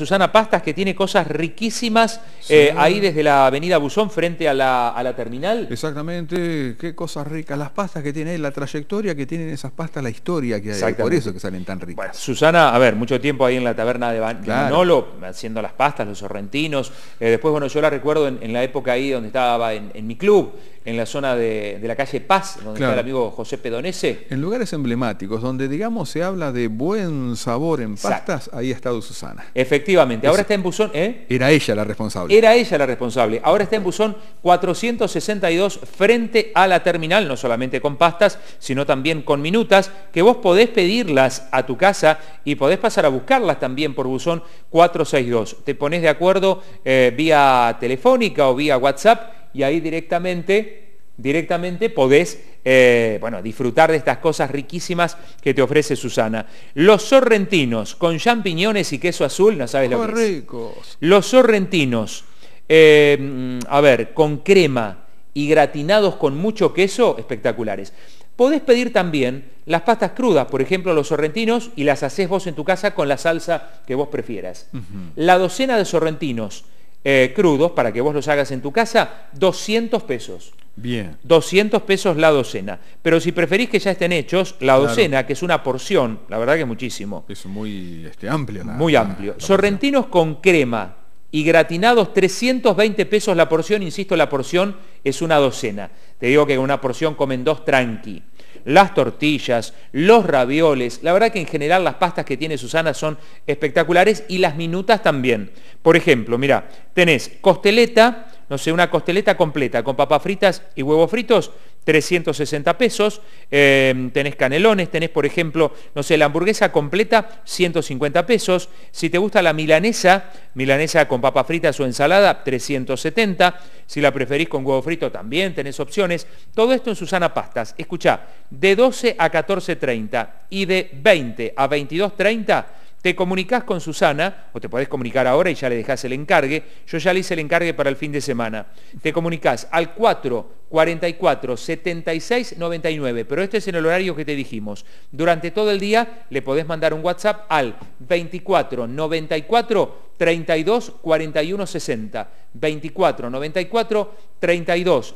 Susana Pastas, que tiene cosas riquísimas eh, ahí desde la avenida Buzón frente a la, terminal. Exactamente, qué cosas ricas, las pastas que tiene, la trayectoria que tienen esas pastas, la historia que hay, por eso que salen tan ricas. Susana, a ver, mucho tiempo ahí en la taberna de, Manolo, haciendo las pastas, los sorrentinos, eh, después, bueno, yo la recuerdo en, la época ahí donde estaba en, mi club, en la zona de, la calle Paz, donde está el amigo José Pedonese. En lugares emblemáticos, donde digamos se habla de buen sabor en pastas, ahí ha estado Susana. Efectivamente ahora está en buzón... ¿eh? Era ella la responsable. Era ella la responsable. Ahora está en buzón 462 frente a la terminal, no solamente con pastas, sino también con minutas, que vos podés pedirlas a tu casa y podés pasar a buscarlas también por buzón 462. Te pones de acuerdo eh, vía telefónica o vía WhatsApp y ahí directamente directamente podés eh, bueno, disfrutar de estas cosas riquísimas que te ofrece Susana. Los sorrentinos con champiñones y queso azul, no sabes lo que ricos. Los sorrentinos, eh, a ver, con crema y gratinados con mucho queso, espectaculares. Podés pedir también las pastas crudas, por ejemplo, los sorrentinos, y las haces vos en tu casa con la salsa que vos prefieras. La docena de sorrentinos eh, crudos, para que vos los hagas en tu casa, 200 pesos. Bien. 200 pesos la docena. Pero si preferís que ya estén hechos, la docena, que es una porción, la verdad que muchísimo. Es muy este, amplio. muy amplio. Sorrentinos con crema y gratinados 320 pesos la porción, insisto, la porción es una docena. Te digo que una porción comen dos tranqui las tortillas, los ravioles. La verdad que en general las pastas que tiene Susana son espectaculares y las minutas también. Por ejemplo, mira, tenés costeleta, no sé, una costeleta completa con papas fritas y huevos fritos, 360 pesos. Eh, tenés canelones, tenés, por ejemplo, no sé, la hamburguesa completa, 150 pesos. Si te gusta la milanesa, milanesa con papas fritas o ensalada, 370. Si la preferís con huevo frito, también tenés opciones. Todo esto en Susana Pastas. Escucha, de 12 a 14.30 y de 20 a 22.30 te comunicas con Susana, o te podés comunicar ahora y ya le dejás el encargue, yo ya le hice el encargue para el fin de semana. Te comunicas al 4 44 76 99, pero este es en el horario que te dijimos. Durante todo el día le podés mandar un WhatsApp al 24 94 32 41 60. 24 94 32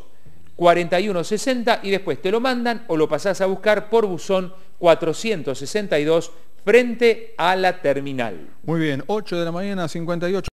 41 60 y después te lo mandan o lo pasás a buscar por buzón 462 frente a la terminal. Muy bien, 8 de la mañana, 58.